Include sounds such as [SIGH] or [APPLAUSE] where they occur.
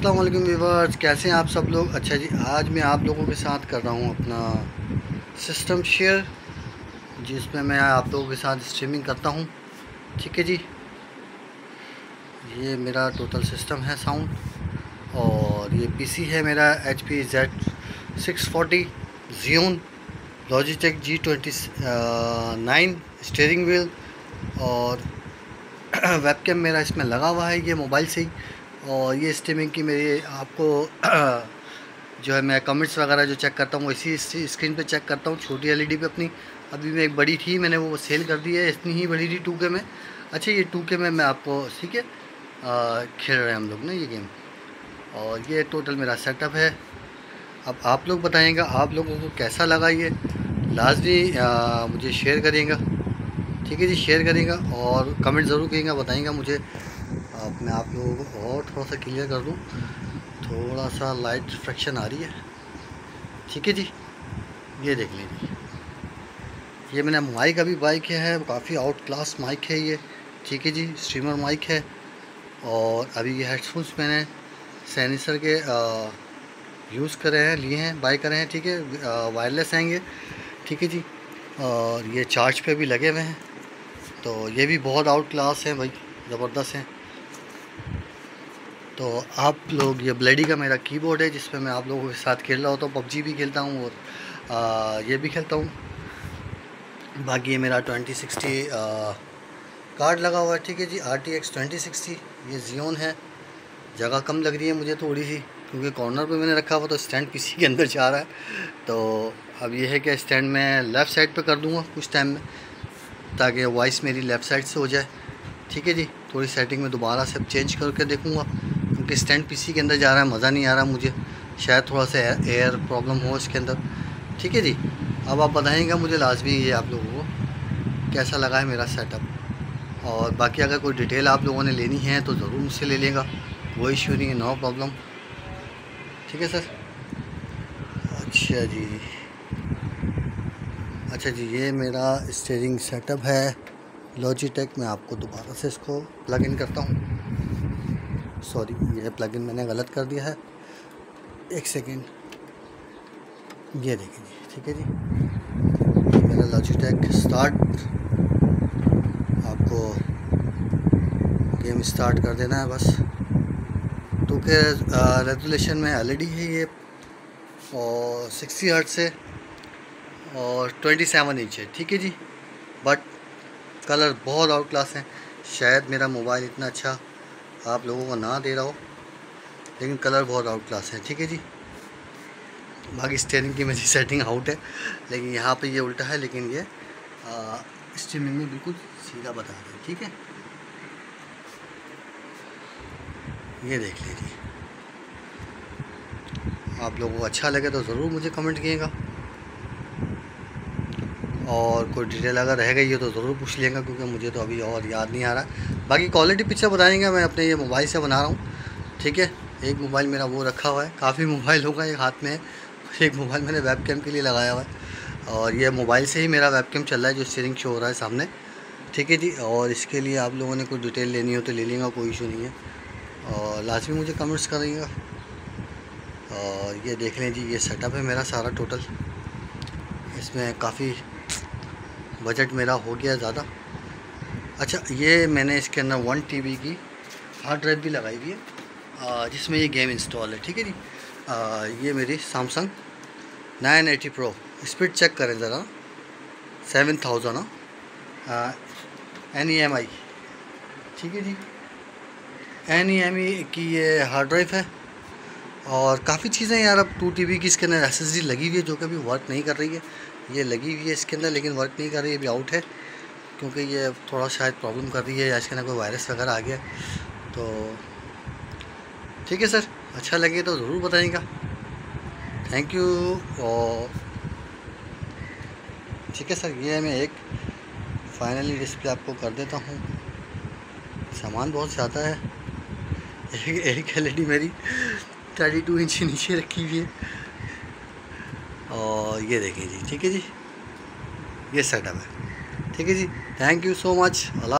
अस्सलाम वालेकुम कैसे हैं आप सब लोग? अच्छा जी, आज मैं आप लोगों के साथ कर रहा हूँ अपना सिस्टम शेयर जिसमें मैं आप लोगों के साथ स्ट्रीमिंग करता हूँ। ठीक है जी? ये मेरा टोटल सिस्टम है साउंड और ये पीसी है मेरा H P Z six forty Xeon Logitech G twenty nine steering wheel और [CLEARS THROAT] वेबकैम मेरा इसमें लगा हुआ है, ये मोबाइल से ही। और ये स्ट्रीमिंग की मेरी आपको, [CLEARS THROAT] जो है मैं कमेंट्स वगैरह जो चेक करता हूँ इसी स्क्रीन पे चेक करता हूँ, छोटी एलईडी पे अपनी। अभी मैं एक बड़ी थी, मैंने वो सेल कर दी है, इतनी ही बड़ी थी टू के में। अच्छा ये टू के में मैं आपको, ठीक है खेल रहे हैं हम लोग ना ये गेम और ये टोटल मेरा सेटअप है। अब आप लोग बताएँगे आप लोगों को कैसा लगा ये? लाजमी मुझे शेयर करेंगे ठीक है जी शेयर करेगा और कमेंट ज़रूर करेंगे बताएँगा मुझे। अब मैं आप लोगों को और थोड़ा सा क्लियर कर दूँ। थोड़ा सा लाइट फ्रैक्शन आ रही है। ठीक है जी? ये देख लीजिए ये मैंने माइक अभी बाई है, काफ़ी आउट क्लास माइक है ये। ठीक है जी? स्ट्रीमर माइक है। और अभी ये हेडफोन्स मैंने सैनिसर के यूज़ करे हैं, लिए हैं बाई करे हैं, ठीक है? वायरलेस हैं ये। ठीक है जी? और ये चार्ज पे भी लगे हुए हैं। तो ये भी बहुत आउट क्लास हैं भाई, ज़बरदस्त हैं। तो आप लोग ये ब्लेडी का मेरा कीबोर्ड है जिसमें मैं आप लोगों के साथ खेल रहा होता हूँ पबजी भी खेलता हूँ और आ, ये भी खेलता हूँ। बाकी ये मेरा ट्वेंटी सिक्सटी कार्ड लगा हुआ है ठीक है ji? R T X twenty sixty ये जियोन है। जगह कम लग रही है मुझे थोड़ी सी क्योंकि कॉर्नर पे मैंने रखा हुआ तो स्टैंड पीसी के अंदर जा रहा है। तो अब ये है कि स्टैंड मैं लेफ़्ट साइड पे कर दूँगा कुछ टाइम में ताकि वॉइस मेरी लेफ़्ट साइड से हो जाए। ठीक है जी? थोड़ी सेटिंग में दोबारा से चेंज करके देखूँगा। क्योंकि स्टैंड पीसी के अंदर जा रहा है, मज़ा नहीं आ रहा मुझे। शायद थोड़ा सा एयर प्रॉब्लम हो इसके अंदर। ठीक है जी? अब आप बताएँगे मुझे लाजमी ये आप लोगों को, कैसा लगा है मेरा सेटअप और बाकी अगर कोई डिटेल आप लोगों ने लेनी है तो ज़रूर मुझसे ले लेगा। कोई इशू नहीं है नो प्रॉब्लम ठीक है सर अच्छा जी। अच्छा जी, ये मेरा स्टेयरिंग सेटअप है। लॉजिटेक मैं आपको दोबारा से इसको प्लग इन करता हूँ। सॉरी, ये प्लग इन मैंने गलत कर दिया है। एक सेकेंड ये देखिए जी, ठीक है जी। मेरा लॉजिटेक स्टार्ट आपको गेम स्टार्ट कर देना है बस। तो के रेजोलेशन में एलईडी है ये, और सिक्सटी हर्ट से और ट्वेंटी सेवन इंच है, ठीक है जी। बट कलर बहुत आउट क्लास हैं। शायद मेरा मोबाइल इतना अच्छा आप लोगों को ना दे रहा हो, लेकिन कलर बहुत आउट क्लास है, ठीक है जी? बाकी स्टेयरिंग की मेरी सेटिंग आउट है, लेकिन यहाँ पे ये उल्टा है, लेकिन ये स्टीमिंग में बिल्कुल सीधा बता दें ठीक है? ये देख लीजिए। आप लोगों को अच्छा लगे तो ज़रूर मुझे कमेंट कीजिएगा और कोई डिटेल अगर रह गई है तो ज़रूर पूछ लेंगे, क्योंकि मुझे तो अभी और याद नहीं आ रहा। बाकी क्वालिटी पिक्चर बताएँगे, मैं अपने ये मोबाइल से बना रहा हूँ। ठीक है? एक मोबाइल मेरा वो रखा हुआ है। काफ़ी मोबाइल होगा एक हाथ में। एक मोबाइल मैंने वेब के लिए लगाया हुआ है। और ये मोबाइल से ही मेरा वेब चल रहा है, जो स्टेयरिंग शो हो रहा है सामने। ठीक है जी? और इसके लिए आप लोगों ने कोई डिटेल लेनी हो तो ले लेंगे, कोई इशू नहीं है। और लाजमी मुझे कमेंट्स करेंगे और ये देख लें जी, ये सेटअप है मेरा सारा टोटल इसमें काफ़ी बजट मेरा हो गया ज़्यादा। अच्छा ये मैंने इसके अंदर वन टीबी की हार्ड ड्राइव भी लगाई हुई है जिसमें ये गेम इंस्टॉल है, ठीक है जी? ये मेरी Samsung nine eighty pro speed check करें ज़रा। Seven thousand N E M I ठीक है जी? एन ई एम ई की ये हार्ड ड्राइव है, और काफ़ी चीज़ें यार, अब टू टी की इसके अंदर एस एस डी लगी हुई है, जो कि अभी वर्क नहीं कर रही है। ये लगी हुई है इसके अंदर, लेकिन वर्क नहीं कर रही, अभी आउट है, क्योंकि ये थोड़ा शायद प्रॉब्लम कर रही है, या इसके अंदर कोई वायरस वगैरह आ गया तो ठीक है सर अच्छा लगे तो ज़रूर बताइएगा। थैंक यू और ठीक है सर ये मैं एक फाइनली डिस्प्ले आपको कर देता हूँ। सामान बहुत ज़्यादा है, [LAUGHS] एक एक एल मेरी थर्टी टू इंच नीचे रखी हुई है। और ये देखें जी, ठीक है जी? ये सेटअप है। ठीक है जी? Thank you so much Allah